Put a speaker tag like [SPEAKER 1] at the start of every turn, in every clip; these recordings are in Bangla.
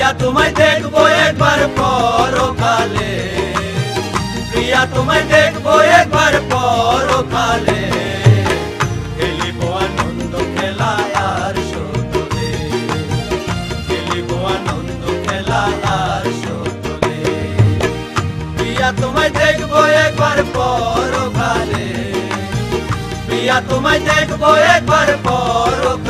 [SPEAKER 1] তোমায় দেখব একবার পরকালে। প্রিয়া, তোমায় দেখব একবার পরকালে। খেলিব আনন্দ খেলা আর সতলে খেলিব আনন্দ খেলা আর সতলে প্রিয়া, তোমায় দেখব একবার পরকালে। প্রিয়া, তোমায় দেখব একবার পরকালে।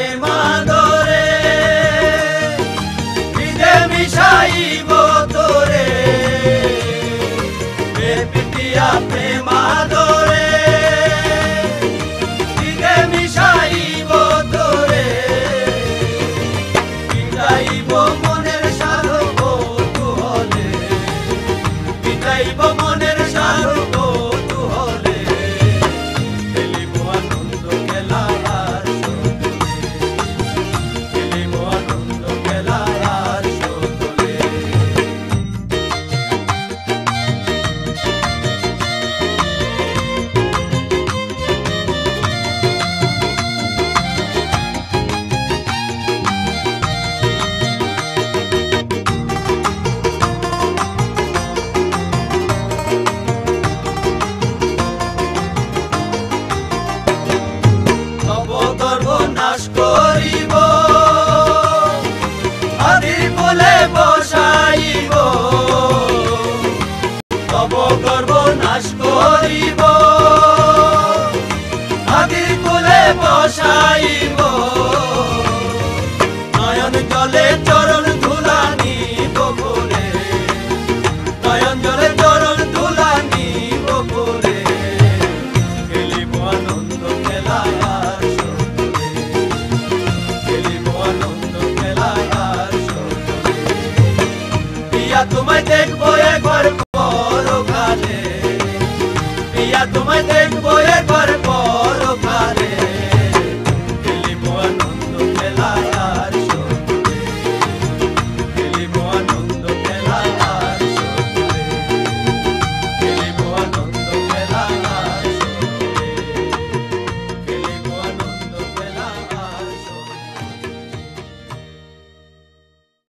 [SPEAKER 1] মিশাইব তোরে। প্রিয়া প্রেমাদরে হৃদে মিশাইব তোরে। বিদাইব মনের নাশ করিব। আদির বলে বসাইব। তব গর্ব নাশ করিব। আদির বলে বসাইব। নয়ন জলে চরণ